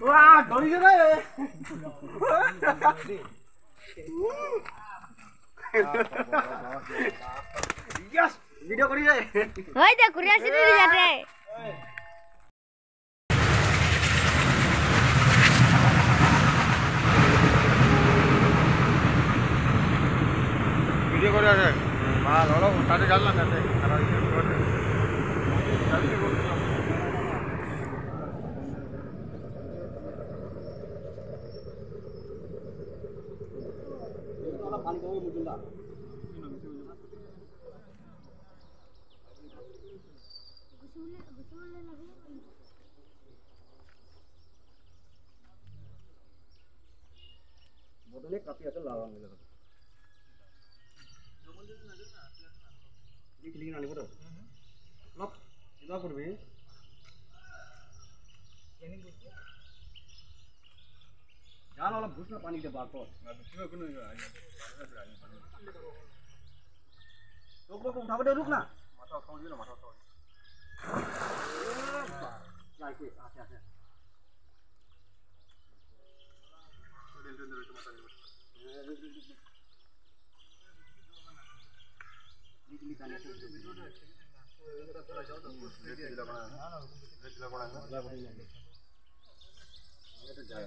와, 너리잖아 이겼어! 느려버리네! 와이다 구려시리자대! 느려버려야 돼. 아, 너라고 다들 잘났는데. 잘하지, 그러지. 잘하지, 그러지. ಮೊದಲೇ ಕಾಪಿ ಹಾಕಲು ಲಾಭ ಆಗಂಗಿಲ್ಲ ಈ ಕ್ಲೀನ್ ಆಗ್ಬಿಡು ಲಕ್ ಇದಾಗ ಕೊಡ್ಬಿ ಏನಿಗೆ చాలా భూషణ பண்ணிட்டு பார்ப்போம் রোক রোক উঠাবো দে রুক না। মাথা উঠাবো না মাথা উঠাবো যাইছে আছে আছে এটা যায়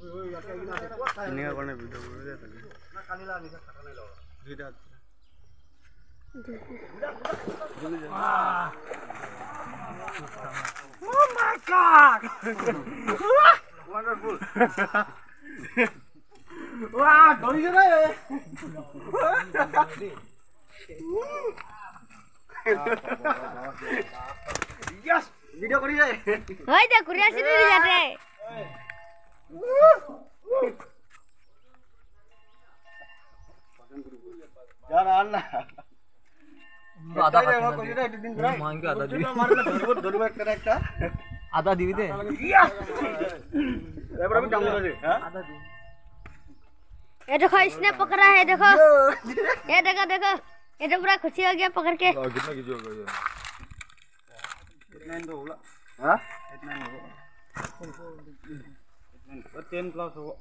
ওই ওই ইয়াতে আইনা আছে ক'ত খাই এনেকা কাৰণে ভিডিঅ' কৰি দে তাকে না কালি লা নিচা থাকা নাই লাও দুইটা Oh my god! Wonderful. Wah, dori ke रे? Yes, video করি রে। হয় দে ঘুরে আসি দিদি যাতে যার আর না। এটাই রে, করি রে, একদিন করে। দুটো মারলে ধরবো, ধরবো একটা না একটা। আদা দিবি দে Yes! এবার আমি ডাউন করে হ্যাঁ ये देखो इसने पकड़ा है देखो ये देखो देखो ये तो पूरा खुशी हो गया पकड़ के कितना Edman đổ lắm. Hả? Edman đổ. Không có. Edman có tên lo số.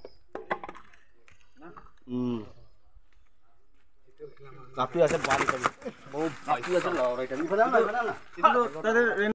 Đó. Ừ. Gặp chưa sân quan đi. Bố, gặp chưa sân lò rồi, chẳng phải lắm rồi, phải lắm rồi.